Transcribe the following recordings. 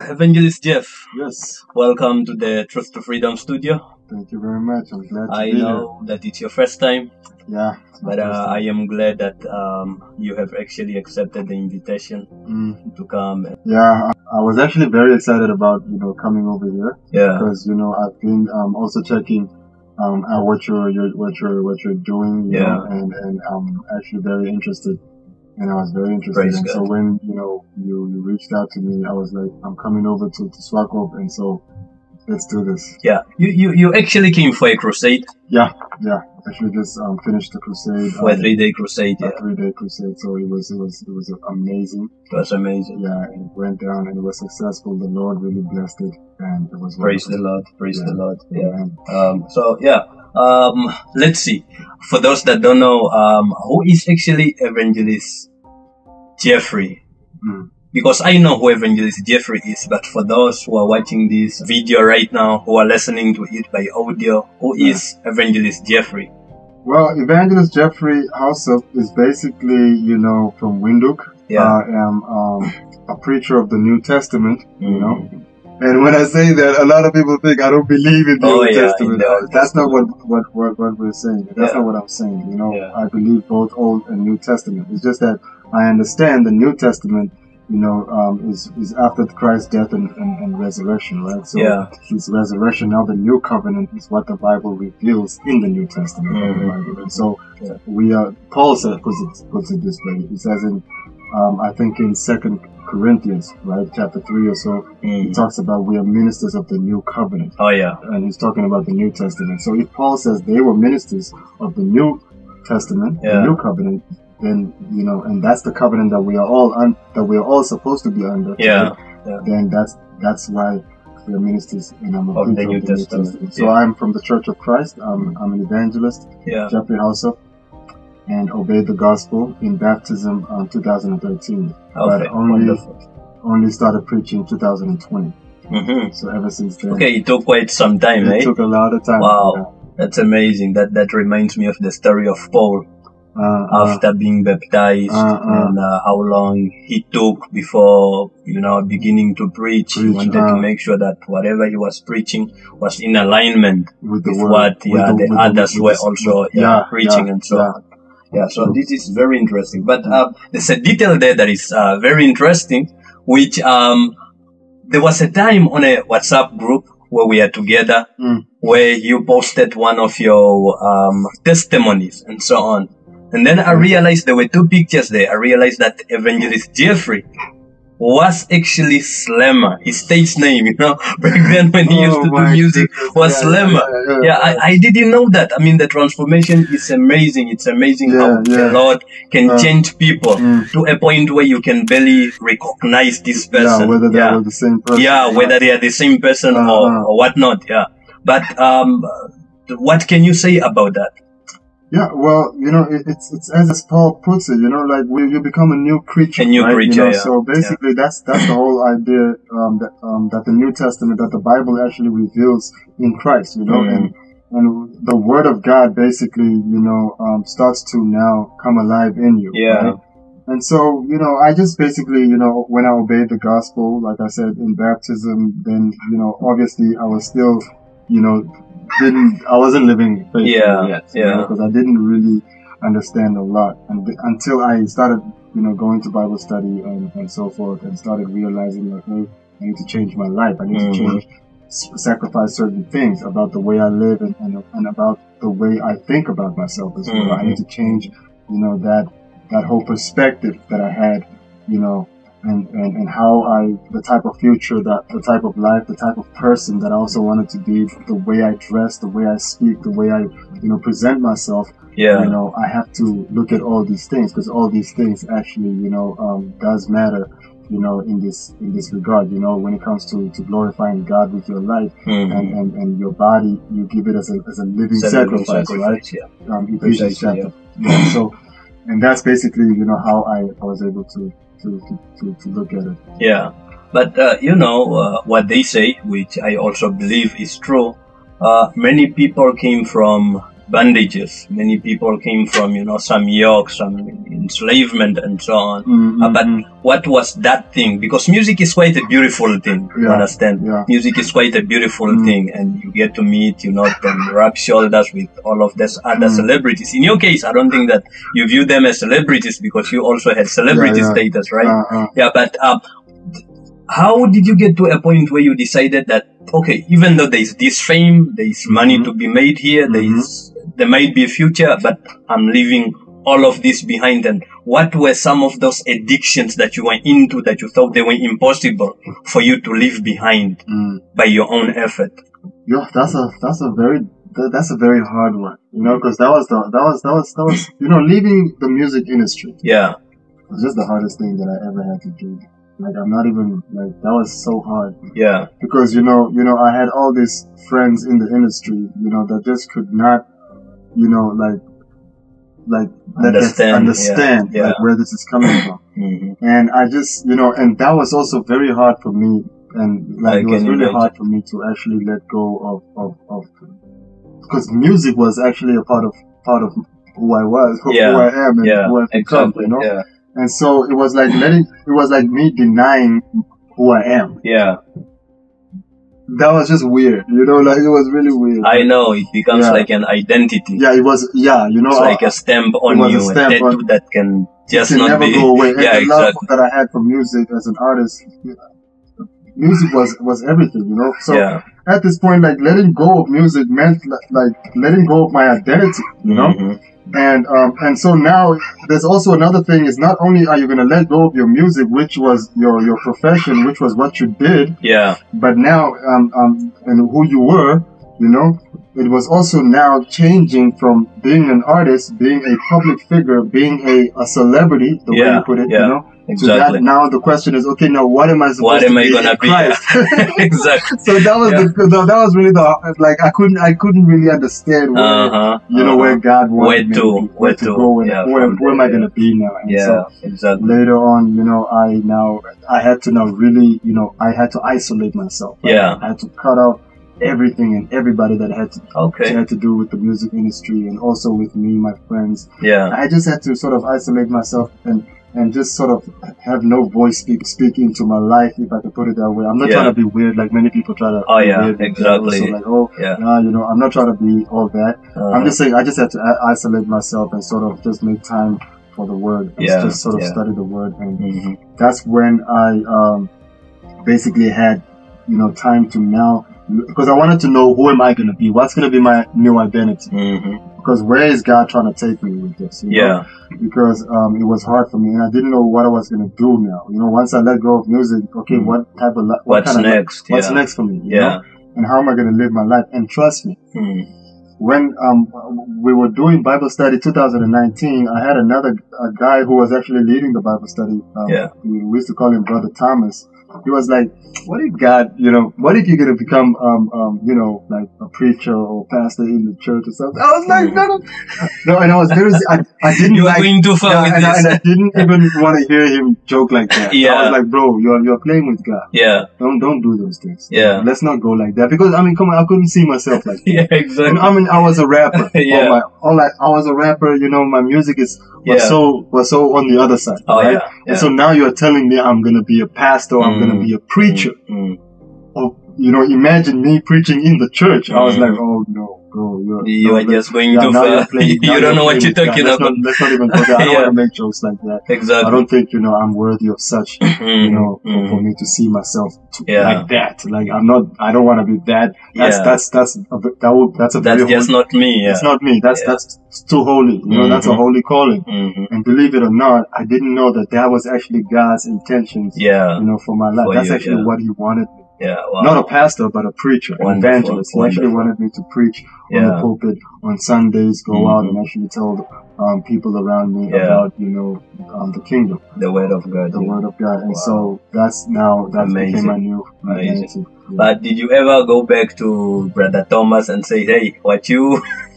Evangelist Jeff, Yes, welcome to the Truth to Freedom studio. thank you very much. I'm glad to I be know that it's your first time. Yeah, but uh. I am glad that um, you have actually accepted the invitation Mm, to come. yeah, I, I was actually very excited about you know coming over here Yeah, because you know I've been um, also checking um, at what you're, you're what you're what you're doing. You Yeah. know, and and I'm actually very interested. And I was very interested. Praise and so when you know you, you reached out to me, I was like, I'm coming over to to Swakop, and so let's do this. yeah. You, you you actually came for a crusade, Yeah, yeah. Actually, just um, finished the crusade. for a um, three day crusade. a Yeah, three day crusade. So it was it was it was amazing. it was amazing. Yeah, and it went down and it was successful. The Lord really blessed it, and it was Praise the. Lord. Praise Yeah. the Lord. Yeah. Um, so yeah. Um, let's see. For those that don't know, um, who is actually Evangelist Jeffrey? Mm. Because I know who Evangelist Jeffrey is, but for those who are watching this video right now, who are listening to it by audio, who Yeah. is Evangelist Jeffrey? Well, Evangelist Jeffrey Haoseb is basically, you know, from Windhoek. Yeah. I am um, a preacher of the New Testament, you know. And when I say that, a lot of people think I don't believe in the Oh, New yeah, Testament. the Old That's not what, what, what, what we're saying. That's Yeah. not what I'm saying. You know, Yeah. I believe both Old and New Testament. It's just that I understand the New Testament, you know, um, is, is after Christ's death and, and, and resurrection, right? So Yeah. his resurrection, now the new covenant is what the Bible reveals in the New Testament. of the. Bible. So we are, Paul says, puts it, puts it this way. He says in, um, I think in Second Corinthians, right, chapter three or so, he Mhm. talks about we are ministers of the new covenant Oh yeah. and he's talking about the new testament so if paul says they were ministers of the new testament Yeah. the new covenant then you know and that's the covenant that we are all un- that we are all supposed to be under Yeah. right? Yeah. then that's that's why we are ministers and i'm a Of the preacher New Testament, so yeah. i'm from the church of christ i'm, I'm an evangelist Yeah. jeffrey Haoseb, and obeyed the gospel in baptism um, 2013 Okay. only- Wonderful. only started preaching 2020 hmm so ever since then Okay, it took quite some time, it eh? took a lot of time Wow. That's amazing. That that reminds me of the story of Paul. Uh, uh, after being baptized Uh, uh. and uh, how long he took before you know beginning to preach. he Preach, wanted to uh. make sure that whatever he was preaching was in alignment with the with what with yeah, the, with others with were the- also yeah, yeah, preaching yeah, and so on. Yeah, so this is very interesting. But uh, there's a detail there that is uh, very interesting, which um, there was a time on a WhatsApp group where we are together, Mm. where you posted one of your um, testimonies and so on. And then I Mm. realized there were two pictures there. I realized that Evangelist Jeffrey was actually Slammer, his stage name, you know, back then when he used Oh to do music goodness. was Yeah, Slammer. yeah, yeah, Yeah, I, I didn't know that. I mean, the transformation is amazing. It's amazing how the. Lord can Uh, change people Mm. to a point where you can barely recognize this person. yeah, whether they were the same person. Yeah, whether they are the same person Uh, or, or whatnot. Yeah. But, um, what can you say about that? Yeah, well, you know, it, it's it's as Paul puts it, you know, like we, you become a new creature, A new right? creature, you know, yeah. So basically, that's that's the whole idea um, that um, that the New Testament, that the Bible actually reveals in Christ, you know, Mm. and and the Word of God basically, you know, um, starts to now come alive in you. Yeah. right? And so, you know, I just basically, you know, when I obeyed the gospel, like I said, in baptism, then, you know, obviously I was still, you know, didn't, I wasn't living faithfully Yeah, yet. yeah. Because I didn't really understand a lot. And until I started, you know, going to Bible study and, and so forth and started realizing like, hey, I need to change my life. I need Mhm. to change, sacrifice certain things about the way I live and, and, and about the way I think about myself as well. I Mhm. need to change, you know, that that whole perspective that I had, you know, and, and, and how I, the type of future, that the type of life, the type of person that I also wanted to be, the way I dress, the way I speak, the way I, you know, present myself, Yeah. you know, I have to look at all these things because all these things actually, you know, um, does matter, you know, in this, in this regard, you know, when it comes to, to glorifying God with your life Mhm. and, and, and your body, you give it as a, as a living sacrifice, right? Yeah. um, Ephesians chapter. Yeah. So, and that's basically, you know, how I, I was able to, to, to, to, look at it. Yeah. But, uh, you know, uh, what they say, which I also believe is true, uh, many people came from bandages. Many people came from, you know, some yoke, some enslavement and so on. Mm, Uh, but mm. what was that thing? Because music is quite a beautiful thing. You Yeah, understand? yeah. Music is quite a beautiful Mm. thing, and you get to meet, you know, them rub shoulders with all of these other Mm. celebrities. In your case, I don't think that you view them as celebrities because you also had celebrity Yeah, status, right? Uh, uh, Yeah, but um, how did you get to a point where you decided that okay, even though there is this fame, there is money Mhm. to be made here, there Mhm. is there might be a future, but I'm leaving all of this behind. And what were some of those addictions that you were into that you thought they were impossible for you to leave behind mm. by your own effort? Yo, that's a that's a very that, that's a very hard one, you know, because that was the that was that was that was you know leaving the music industry Yeah, it was just the hardest thing that I ever had to do. Like I'm not even like that was so hard yeah, because you know you know I had all these friends in the industry, you know, that just could not, you know, like like let that Understand, yeah, yeah. like where this is coming from. hmm and I just you know and that was also very hard for me and like I it was really imagine. hard for me to actually let go of of of because music was actually a part of part of who I was who, Yeah, who I am and yeah, who I've become exactly. you know Yeah, and so it was like letting it was like me denying who I am yeah. That was just weird you know like it was really weird I know it becomes Yeah. like an identity. yeah it was yeah you know It's like a stamp on you, a, stamp tattoo on- that can just can not never be. go away. And Yeah, the love exactly. that I had for music as an artist, music was was everything, you know. So yeah, at this point, like letting go of music meant li- like letting go of my identity, you know. Mhm. And um and so now there's also another thing is not only are you gonna let go of your music, which was your your profession, which was what you did, yeah, but now um um and who you were, you know. It was also now changing from being an artist, being a public figure, being a, a celebrity, the way Yeah, you put it, yeah, you know, to exactly. that now the question is okay now what am i supposed What to am I be gonna be? Christ? exactly. so that was Yeah. the that was really the like i couldn't i couldn't really understand where Uh huh. you know where god wanted Where me to, be, where to, go and yeah, where, from where am i going to be now and Yeah, so exactly. later on you know i now i had to now really you know i had to isolate myself right? Yeah. i had to cut out everything and everybody that had to Okay. had to do with the music industry and also with me my friends Yeah. I just had to sort of isolate myself and and just sort of have no voice speak speak into my life, if I could put it that way. I'm not Yeah. trying to be weird like many people try to. Oh, be yeah, weird exactly. Like oh, Yeah. nah, you know, I'm not trying to be all that. Uh, I'm just saying I just had to isolate myself and sort of just make time for the word. and Yeah, Just sort of yeah. study the word, and mhm. that's when I um, basically had you know time to now because I wanted to know who am I going to be? What's going to be my new identity? Mhm. Because where is God trying to take me with this? you know? Yeah. because um, it was hard for me and I didn't know what I was gonna do now. You know, once I let go of music, okay, Mm. what type of what What's kind of next? what's yeah. next for me? Yeah. know? and how am I gonna live my life? And trust me, Mm. when um we were doing Bible study 2019, I had another a guy who was actually leading the Bible study. Um, Yeah. we used to call him Brother Thomas. He was like, "What if God, you know, what if you're gonna become, um, um, you know, like a preacher or pastor in the church or something?" I was like, "No, no, no," and I was very, I, I didn't You like, going too far yeah, with and, I, and I didn't even want to hear him joke like that. I Yeah. was like, "Bro, you're you're playing with God. yeah. Don't don't do those things. Yeah. let's not go like that because I mean, come on, I couldn't see myself like." that. Yeah. And Exactly. I mean, I was a rapper. Yeah. All, my, all I, I was a rapper. You know, my music is was Yeah. so was so on the other side, Oh right? yeah. yeah. And so now you're telling me I'm gonna be a pastor, I'm Mm. gonna be a preacher. Mm. Oh, you know, imagine me preaching in the church. I was Mm. like, oh no, bro, you're You are just going yeah, too far. playing- you don't know what you're talking about. Not, let's not even go there. I don't Yeah. want to make jokes like that. Exactly. I don't think you know I'm worthy of such. You know, for- for Mm. me to see myself to, Yeah. like that. Like I'm not. I don't want to be that. That's Yeah. that's that's a, that would, that's a That's just holy, not me. Yeah. It's not me. That's that's too holy. You know, that's a Mhm. holy calling. Mhm. And believe it or not, I didn't know that that was actually God's intentions. Yeah. You know, for my life. For That's you, actually what He wanted. Yeah. Wow. Not a pastor, but a preacher, an evangelist. He actually wanted me to preach on the pulpit on Sundays, go Mhm. out and actually tell um, people around me Yeah. about, you know, um, the kingdom, the word of God. the yeah. word of God. And Wow. so that's now, that Amazing. became my new identity. Yeah. But did you ever go back to Brother Thomas and say, "Hey, what you?"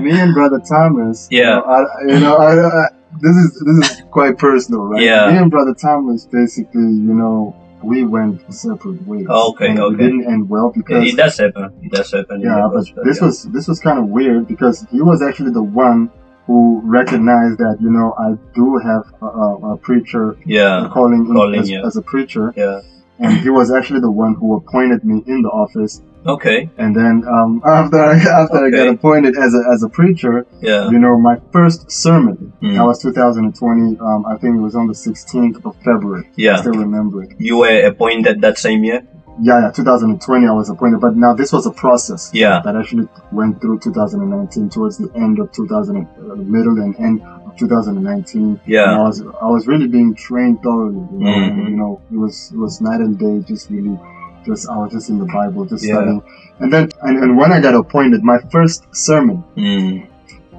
me and brother Thomas. Yeah. You know, I, you know, I, I, this is this is quite personal, right? Yeah. Me and brother Thomas, basically, you know, we went separate ways. Oh, okay, and okay. It didn't end well because It does happen. It does happen. yeah, but this was this was kind of weird because he was actually the one who recognized that you know I do have a, a, preacher yeah, calling, in Calling, as, yeah. as a preacher, yeah. and he was actually the one who appointed me in the office. Okay, And then um, after I, after I got appointed as a as a preacher, yeah. you know, my first sermon Mm. that was 2020. Um, I think it was on the 16th of February. Yeah. I still remember it. You were appointed that same year? Yeah, yeah, 2020 I was appointed, but now this was a process. Yeah. that actually went through 2019 towards the end of 2000 uh, middle and end of 2019 Yeah. and I was I was really being trained thoroughly you know, Mhm. you know it was it was night and day just really just I was just in the Bible just Yeah. studying and then and, and when I got appointed my first sermon Mm.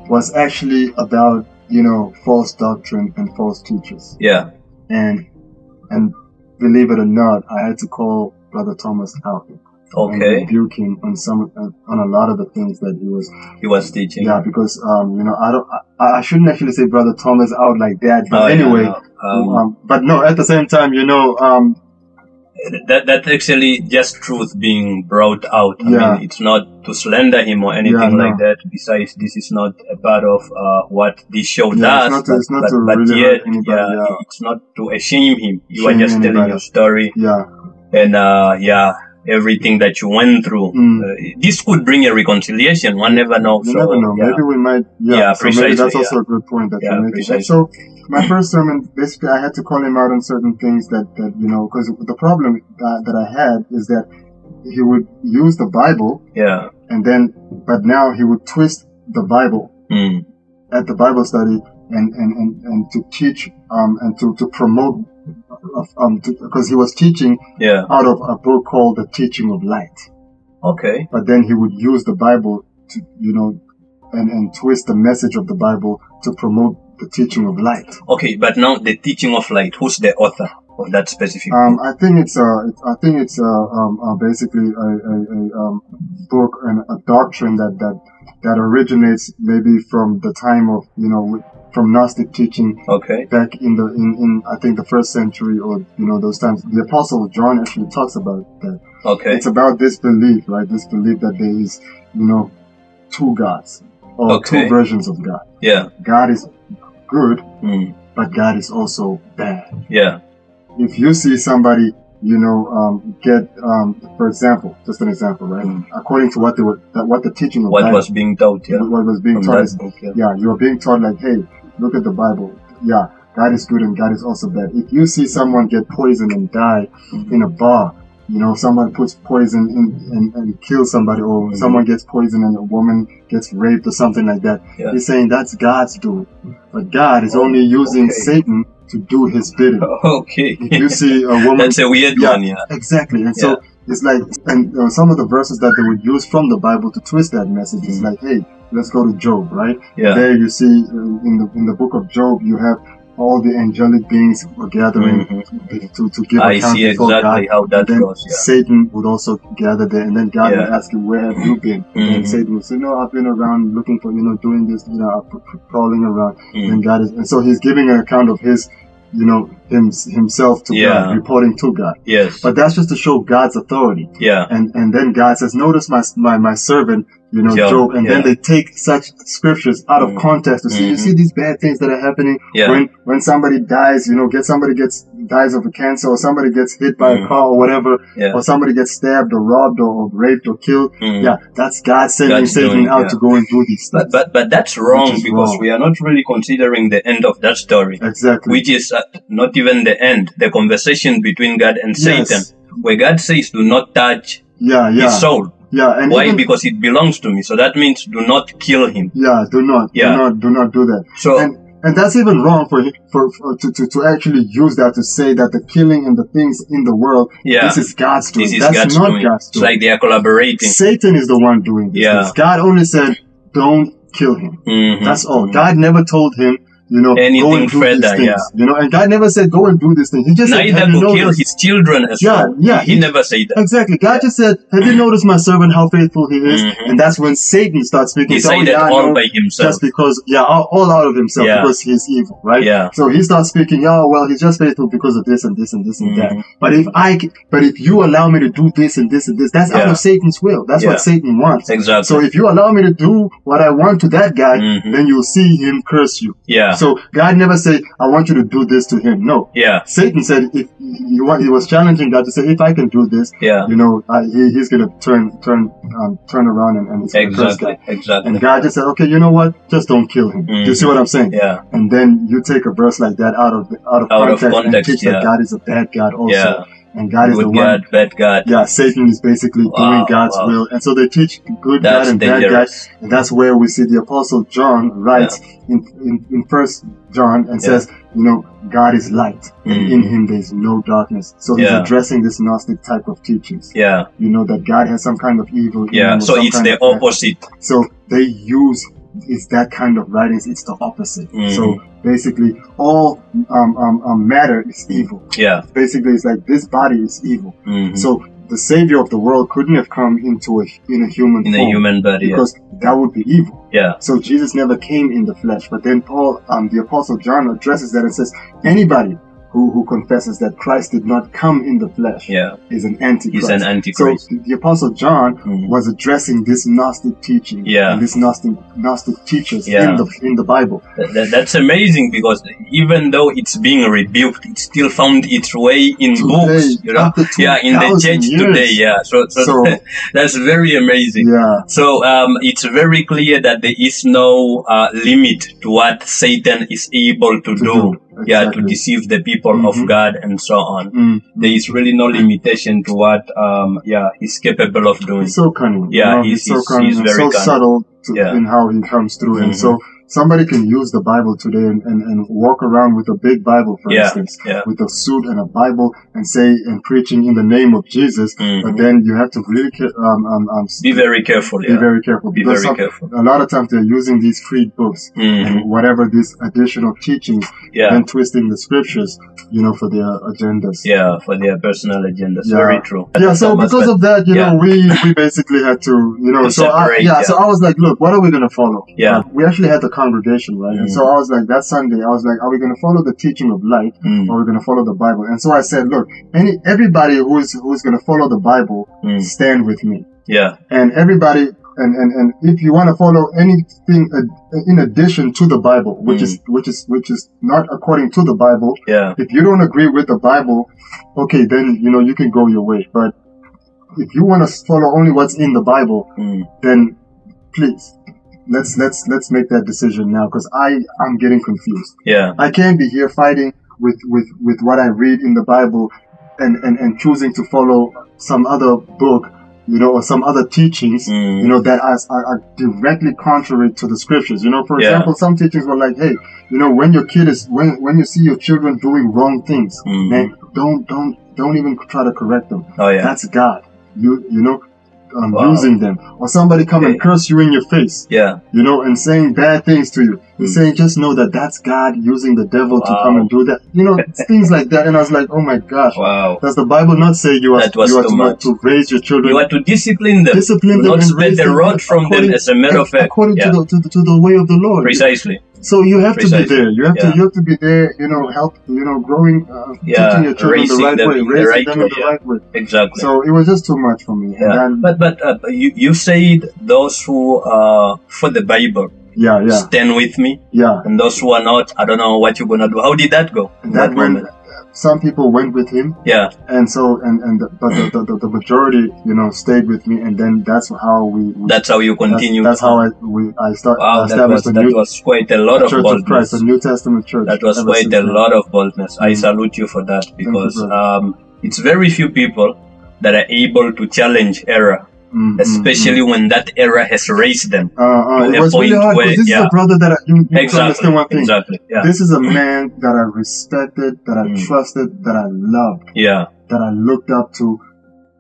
was actually about you know false doctrine and false teachers Yeah. and and believe it or not I had to call brother Thomas out Okay. and rebuke him on some on a lot of the things that he was He was teaching. yeah, because um, you know, I don't, I, I shouldn't actually say Brother Thomas out like that. But Oh, yeah, anyway, no. Um, um, but no, at the same time, you know, um, that that's actually just truth being brought out. I Yeah. mean, it's not to slander him or anything Yeah, like no. that. Besides, this is not a part of uh, what this show Yeah, it's does. not to- it's not but, to but really yet, anybody, yeah, it's not to shame him. You are Shame just telling anybody. your story yeah, and uh, yeah, everything that you went through. Mm. Uh, this could bring a reconciliation. One never knows. you So, never know. yeah. Maybe we might. Yeah, Yeah, so maybe that's also a good point that Yeah, you're making. So my first sermon, basically, I had to call him out on certain things that that you know, because the problem uh, that I had is that he would use the Bible Yeah. and then, but now he would twist the Bible Mm. at the Bible study and, and, and, and to teach um, and to, to promote um because he was teaching Yeah. out of a book called The Teaching of Light. Okay. But then he would use the Bible to you know and, and twist the message of the Bible to promote the teaching of light. Okay. But now the teaching of light. Who's the author of that specific? Um, I think it's uh, it- I think it's uh, um, uh, basically a, a, a um, book and a doctrine that that that originates maybe from the time of you know from Gnostic teaching okay. back in the in, in I think the first century or you know those times. The Apostle John actually talks about that. Okay. It's about this belief, right? This belief that there is you know two gods or Okay. two versions of God. Yeah. God is good, Mm. but God is also bad. Yeah. if you see somebody, you know, um, get, um, for example, just an example, right? Mm. According to what they were, that what the teaching of What was being taught? Yeah. what was being taught is, book, yeah. yeah, you're being taught like, hey, look at the Bible. Yeah, God is good and God is also bad. If you see someone get poisoned and die Mhm. in a bar, you know, someone puts poison in and, and kills somebody, or Mhm. someone gets poisoned and a woman gets raped or something like that. Yeah. He's saying that's God's doing, but God is Oh, only using okay. Satan to do His bidding. Okay. If you see a woman That's a weird Yeah. one. Yeah. Exactly. And so it's like, and uh, some of the verses that they would use from the Bible to twist that message is Mhm. like, hey, let's go to Job, right? Yeah. There you see uh, in the in the book of Job, you have all the angelic beings were gathering Mhm. to, to give I account see before exactly God. how that then goes. Yeah. Satan would also gather there, and then God would Yeah. ask him, "Where have you been?" And Mhm. Satan would say, "No, I've been around looking for you know doing this, you know, crawling around." Mm. And God is, and so he's giving an account of his, you know, him, himself to Yeah. God, reporting to God. Yes. But that's just to show God's authority. yeah. And and then God says, "Notice my my my servant, you know, Job, Job." And then they take such scriptures out of Mhm. context to see. You Mhm. see these bad things that are happening Yeah. when when somebody dies. You know, get somebody gets dies of a cancer, or somebody gets hit by Mhm. a car or whatever, Yeah. or somebody gets stabbed or robbed or, or raped or killed. Mm. Yeah, that's God sending God's Satan doing, out yeah. to go and do these things. But but but that's wrong because wrong. we are not really considering the end of that story, exactly. which is uh, not even the end. The conversation between God and Yes. Satan, where God says, "Do not touch yeah, yeah, his soul." yeah. And Why? even- Because it belongs to me. So that means do not kill him. yeah, do not, Yeah. do not, do not do that. So and and that's even wrong for for, for to, to to actually use that to say that the killing and the things in the world yeah, this is God's doing. this is that's God's not doing. God's It's doing. like they are collaborating. Satan is the one doing this. Yeah. things. God only said, "Don't kill him." Mhm. That's all. Mhm. God never told him, you know, go Anything and do further, these things. You know, and God never said, go and do this thing. He just said, Neither have you to kill his children as Yeah, well. yeah, He, he- never said that. Exactly. God just said, have you noticed my servant, how faithful he is? Mhm. And that's when Satan starts speaking. He said that all by himself. just because, yeah, all, all out of himself Yeah. because he's evil, right? Yeah. So he starts speaking, oh, well, he's just faithful because of this and this and this and that. Mhm. But if I but if you allow me to do this and this and this, that's out of Satan's will. That's Yeah. what Satan wants. Exactly. So if you allow me to do what I want to that guy, Mhm. then you'll see him curse you. yeah. So God never said, I want you to do this to him. No. yeah. Satan said, if you want, he was challenging God to say, if I can do this, Yeah. you know, I, he, he's gonna turn, turn, um, turn around and, and he's gonna curse Exactly. God. Exactly. And God just said, okay, you know what? Just don't kill him. Do you see Mhm. what I'm saying? Yeah. And then you take a verse like that out of out of Out of context, context, and teach yeah. that God is a bad God also, Yeah. And God is the Good one. God, bad God. Yeah, Satan is basically doing God's wow. will, and so they teach good That's God and bad God, and that's where we see the Apostle John writes in, in in First John and Yeah. says, you know, God is light, and Mhm. in Him there is no darkness. So he's Yeah. addressing this Gnostic type of teachings. Yeah. You know that God has some kind of evil. Yeah. So it's the bad- opposite. so they use it's that kind of writings. It's the opposite. Mhm. So basically, all um, um, um, matter is evil. Yeah. Basically, it's like this body is evil. Mhm. So the savior of the world couldn't have come into a in a human In a human body. Yeah. because that would be evil. Yeah. So Jesus never came in the flesh. But then Paul, um, the apostle John, addresses that and says anybody who, who confesses that Christ did not come in the flesh Yeah. is an antichrist. He's an antichrist. so the apostle John Mhm. was addressing this Gnostic teaching Yeah. and this Gnostic Gnostic teachers Yeah. in the in the Bible. That- that- that's amazing because even though it's being rebuked, it still found its way in Today, books. You know, yeah, in the church years. today. Yeah, so, so, So- that's very amazing. Yeah, So um, it's very clear that there is no uh, limit to what Satan is able to, To do. do, Yeah, to deceive the people of Mhm. God and so on. Mm. There is really no limitation to what um, yeah he's capable of doing. he's so cunning. you Yeah, know, he's- so cunning he's very so cunning. subtle to, Yeah. in how he comes through. And so somebody can use the Bible today and, and, and walk around with a big Bible, for Yeah, instance, yeah. with a suit and a Bible and say and preaching in the name of Jesus. Mhm. But then you have to really um, um, um, Be very careful. be Yeah. very careful Be very some- careful. a lot of times they're using these free books Mhm. and whatever these additional teachings Yeah. and twisting the scriptures, you know, for their agendas. Yeah, for their personal agendas. Very true. Yeah, so because of that, you know, we we basically had to, you know, To so I, separate, yeah, so. I was like, look, what are we gonna follow? Yeah. Uh, we actually had the congregation, right? And Mhm. so I was like, that Sunday, I was like, are we gonna follow the teaching of light, Mm, or are we gonna follow the Bible? And so I said, look, any everybody who's who's gonna follow the Bible, mm, stand with me, yeah, and everybody. And, and, and if you want to follow anything in addition to the Bible, which Mm. is which is which is not according to the Bible, yeah, if you don't agree with the Bible, okay, then you know you can go your way. But if you want to follow only what's in the Bible, mm, then please let's let's let's make that decision now because I I'm getting confused. yeah, I can't be here fighting with with with what I read in the Bible and and and choosing to follow some other book, you know, or some other teachings. mm, You know that are, are, are directly contrary to the scriptures. You know, for Yeah. example, some teachings were like, "Hey, you know, when your kid is when when you see your children doing wrong things, Mhm. man, don't don't don't even try to correct them. oh yeah, That's God. You you know, um, Wow. using them, or somebody come and curse you in your face, yeah, you know, and saying bad things to you. He's Mm. saying, just know that that's God using the devil to come and do that. You know, things like that. And I was like, oh my gosh. wow. Does the Bible not say you are, you are to, to raise your children You are to discipline them, discipline them not and spread the rod from them. As a matter of fact, according yeah, to, the, to, the, to the way of the Lord. precisely. So you have to be there. You have Yeah. to you have to be there. You know, help. You know, growing, uh, Yeah, teaching your children the right them way, in the raising right them way, in the yeah. right way. Exactly. So it was just too much for me. yeah. And then, But but uh, you you said those who uh for the Bible yeah, yeah, stand with me, yeah. and those who are not, I don't know what you're gonna do. How did that go? That when moment? Some people went with him, Yeah, and so and and the, but the, the, the, majority, you know, stayed with me, and then that's how we. we that's how you continue. that's how I we I start Wow, that was the that new was quite a lot of Church of Christ, boldness. the New Testament church. That was quite a lot of boldness. I Mm. salute you for that because brother. um, it's very few people that are able to challenge error, Mm, mm, especially when that era has raised them. Uh, uh, it was really hard where- this is yeah. a brother that I, you, you Exactly. understand one thing. Exactly. Yeah. This is a man that I respected, that I Mm. trusted, that I loved, Yeah. that I looked up to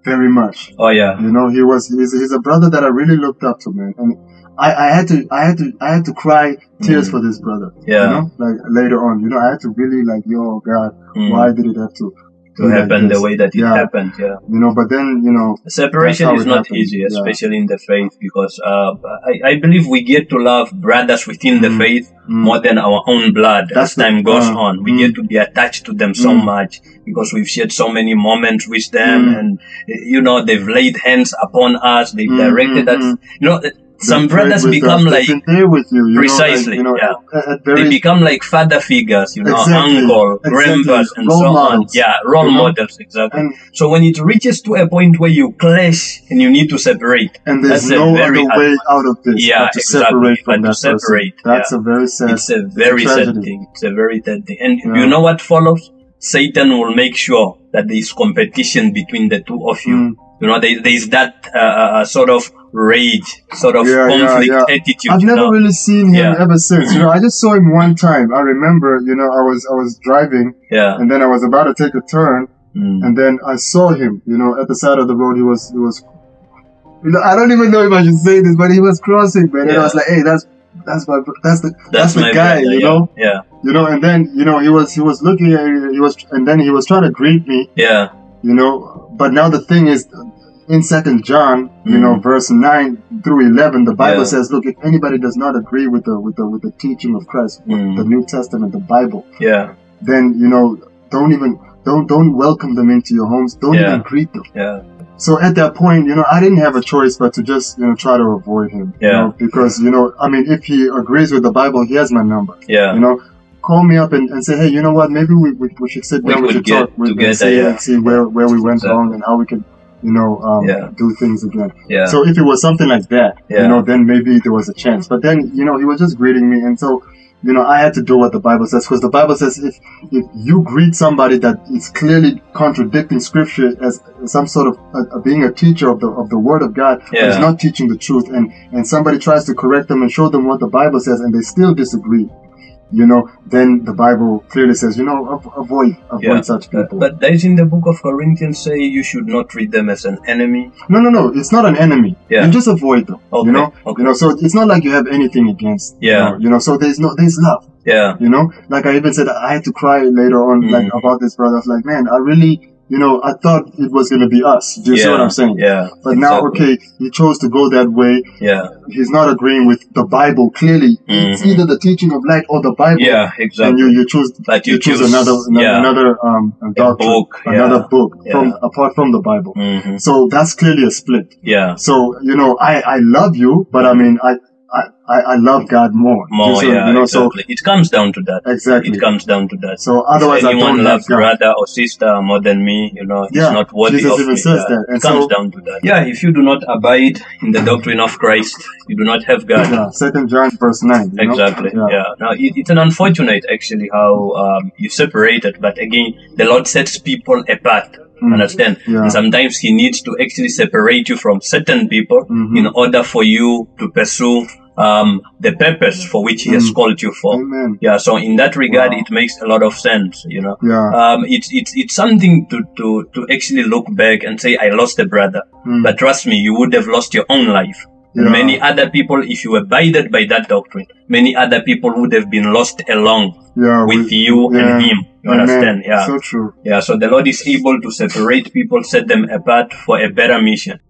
very much. Oh yeah. You know, he was he's, he's a brother that I really looked up to, man. And I, I had to I had to I had to cry tears Mm. for this brother. Yeah. You know, like later on, you know, I had to really like, yo, God, Mm. why did it have to to happen the way that it Yeah. happened. Yeah. You know, but then you know, Separation is not happened. easy, Yeah. especially in the faith, because uh, I, I believe we get to love brothers within the Mm. faith mm, more than our own blood That's as the- time goes uh, on. We mm. get to be attached to them so Mm. much because we've shared so many moments with them, Mm. and you know they've laid hands upon us, they've Mm, directed us. You know, some brothers become us, like they've been there with you, Precisely, know, like, you know, yeah. at, at they become like father figures, you know, Exactly, uncle, exactly. grandpas, and so on. Yeah, role you know? models, exactly. and So when it reaches to a point where you clash and you need to separate, and there's no other way out of this Yeah, to exactly, separate from to that separate, person. That's a very sad. it's a very sad thing. It's a very sad thing. And Yeah. you know what follows? Satan will make sure that there is competition between the two of you. Mm. You know, there, there is that uh, uh, sort of rage, sort of Yeah, yeah, conflict yeah. attitude. I've never know? really seen him Yeah. ever since. You know, I just saw him one time. I remember, you know, I was I was driving Yeah. and then I was about to take a turn Mm. and then I saw him, you know, at the side of the road. He was, he was, you know, I don't even know if I should say this, but he was crossing, man. And I was like, hey, that's, that's my, that's the, that's, That's the guy, brother, you yeah. know, Yeah. you know. And then, you know, he was, he was looking at, he was, and then he was trying to greet me, Yeah. You know. But now the thing is, in Second John, you know, Mm. verse nine through eleven, the Bible Yeah. says, look, if anybody does not agree with the, with the, with the teaching of Christ, Mm. the New Testament, the Bible, Yeah. then you know, don't even, don't, don't welcome them into your homes. Don't Yeah. even greet them. Yeah. So at that point, you know, I didn't have a choice but to just, you know, try to avoid him. You Yeah. know, because, you know, I mean, if he agrees with the Bible, he has my number. Yeah. You know, call me up and, and say, hey, you know what, maybe we, we, we should sit down, we, could should get talk, we together, and see, yeah. and see where, where we went Exactly. wrong and how we can, you know, um, Yeah. do things again. Yeah. So if it was something like that, Yeah. you know, then maybe there was a chance. But then, you know, he was just greeting me. And so, you know, I had to do what the Bible says because the Bible says if, if you greet somebody that is clearly contradicting scripture as some sort of uh, being a teacher of the, of the word of God, but is not teaching the truth and, and somebody tries to correct them and show them what the Bible says and they still disagree, you know, then the Bible clearly says, you know, avoid, avoid Yeah. such people. but does in the book of Corinthians say you should not treat them as an enemy. no, no, no, it's not an enemy. Yeah. You just avoid them, Okay. you know, Okay. you know, so it's not like you have anything against, you Yeah. know, you know, so there's no, there's love. Yeah. You know, like I even said, I had to cry later on, like Mm. about this brother. I was like, man, I really, you know, I thought it was gonna be us. Do you see what I'm saying? Yeah. But now, exactly. okay, he chose to go that way. Yeah. He's not agreeing with the Bible. Clearly, it's Mhm. either the teaching of light or the Bible. Yeah. Exactly. And you, you choose, But you, you choose, choose another, another, yeah. another, um, doctrine, book, another yeah. book from, Yeah. apart from the Bible. hmm So that's clearly a split. Yeah. So, you know, I, I love you, but I mean, I, I, I I love God more. More. You yeah. you know, exactly. it comes down to that. exactly. It comes down to that. So otherwise if I anyone don't loves love God. brother or sister more than me, you know, Yeah, it's not worthy Jesus of even me. says that. And it comes so- down to that. Yeah, if you do not abide in the doctrine of Christ, you do not have God. Yeah, Second John verse nine. you know? Exactly. Yeah. Yeah. Now it, it's an unfortunate actually how um, you separated, but again, the Lord sets people apart. Mm. Understand? Yeah. And sometimes He needs to actually separate you from certain people Mhm. in order for you to pursue um, the purpose for which He has Mm. called you for. Amen. Yeah. So in that regard, Wow. it makes a lot of sense. You know. Yeah. Um, it's it's it's something to, to to actually look back and say I lost a brother, Mm. but trust me, you would have lost your own life. Yeah. many other people, if you abided by that doctrine, many other people would have been lost along yeah, with we- you yeah. and him. You Amen. understand? Yeah. So true. Yeah. So the Lord is able to separate people, set them apart for a better mission.